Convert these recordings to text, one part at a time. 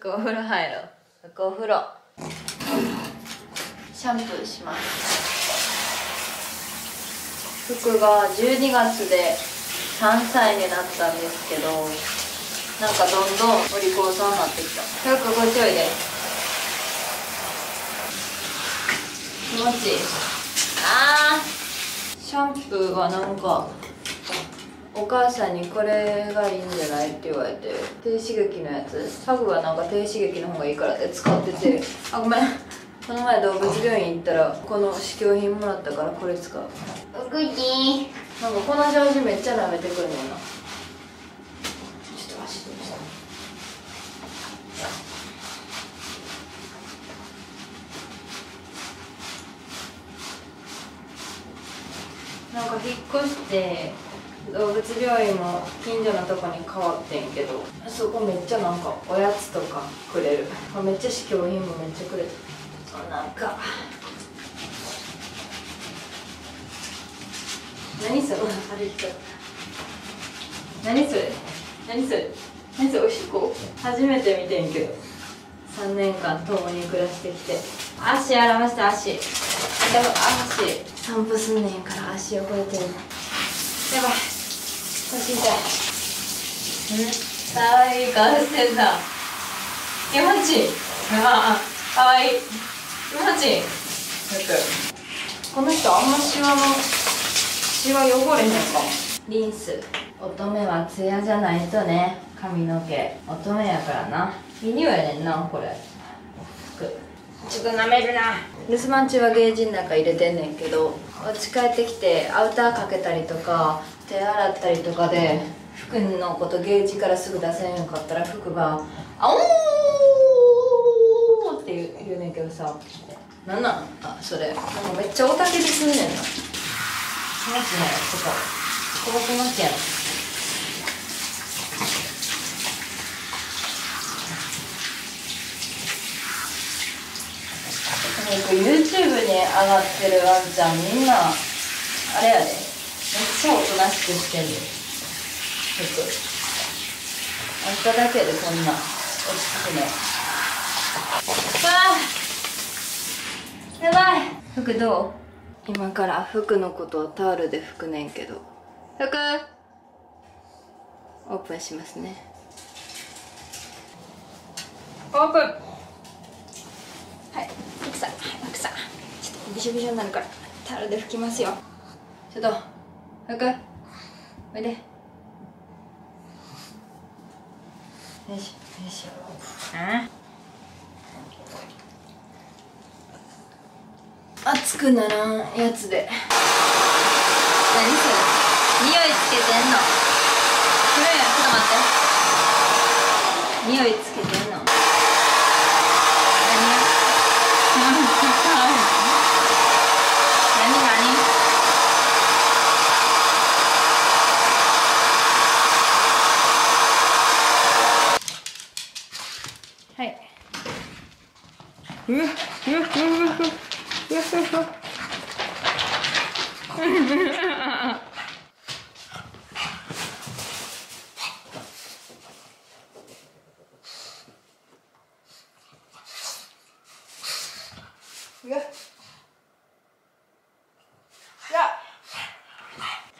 服お風呂入ろう。服お風呂。シャンプーします。服が12月で3歳になったんですけどなんかどんどんお利口さんになってきた。服こっちおいで気持ちいい。あー。シャンプーがなんかお母さんにこれがいいんじゃないって言われて低刺激のやつ。ハグはなんか低刺激の方がいいからって使ってて。あごめん。この前動物病院行ったらこの試供品もらったからこれ使う。おくちなんかこのジャージめっちゃ舐めてくるねんな。ちょっと足どうしたなんか引っ越して動物病院も近所のとこに変わってんけどそこめっちゃなんかおやつとかくれる。あめっちゃ試供品もめっちゃくれるあなんか。何それ？何それ？何それ？何それ？おしっこ初めて見てんけど。3年間共に暮らしてきて。足洗いました足。でも足。散歩すんねんから足汚れてる。やばい腰痛いうんかわい。い顔してんだ気持ち。い。いああかわいい。気持ち。いいこの人あんまシワのシワ汚れへんかも。リンス乙女はツヤじゃないとね。髪の毛。乙女やからな。いい匂いやねんな。これ服ちょっと舐めるな。留守番中はゲージの中入れてんねんけどお家帰ってきてアウターかけたりとか手洗ったりとかで服のことゲージからすぐ出せんかったら服が「あおー!」って言う言うねんけどさ。なんなんあそれ。なんかめっちゃおたけびすんねんな。気持ちないとかこぼ気持ちやなんか YouTube に上がってるワンちゃんみんなあれやで。ちゃおとなしくしてんで服あんただけでこんな落ち着くねわあ。やばい。服どう？今から服のことをタオルで拭くねんけど。服。オープンしますね。オープン。はい。奥さ。んはい奥さ。んちょっとびしょびしょになるから。タオルで拭きますよ。ちょっと服おいでよいしょよいしょあ熱くならんやつで何それ匂いつけてんのそれちょっと待って匂いつけてんの何何何はいうわ。うわ。うわ。うわ。うわ。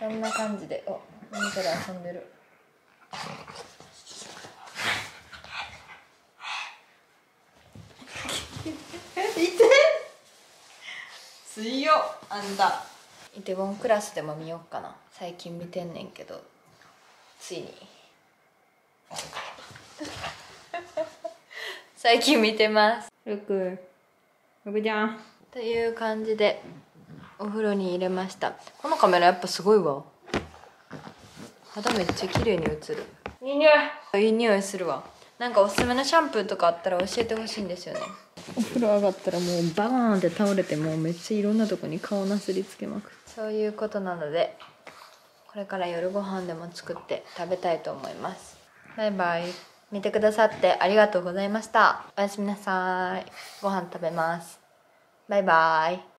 そんな感じでお何かで遊んでるいて水曜あんだイテボンクラスでも見よっかな。最近見てんねんけど。ついに。最近見てます。ルク。ルクちゃん。という感じでお風呂に入れました。このカメラやっぱすごいわ。肌めっちゃ綺麗に映る。いい匂い。いい匂いするわ。なんかおすすめのシャンプーとかあったら教えてほしいんですよねお風呂上がったらもうバーンって倒れてもうめっちゃいろんなとこに顔なすりつけまくそういうことなのでこれから夜ご飯でも作って食べたいと思います。バイバイ。見てくださってありがとうございました。おやすみなさい。ご飯食べます。バイバイ。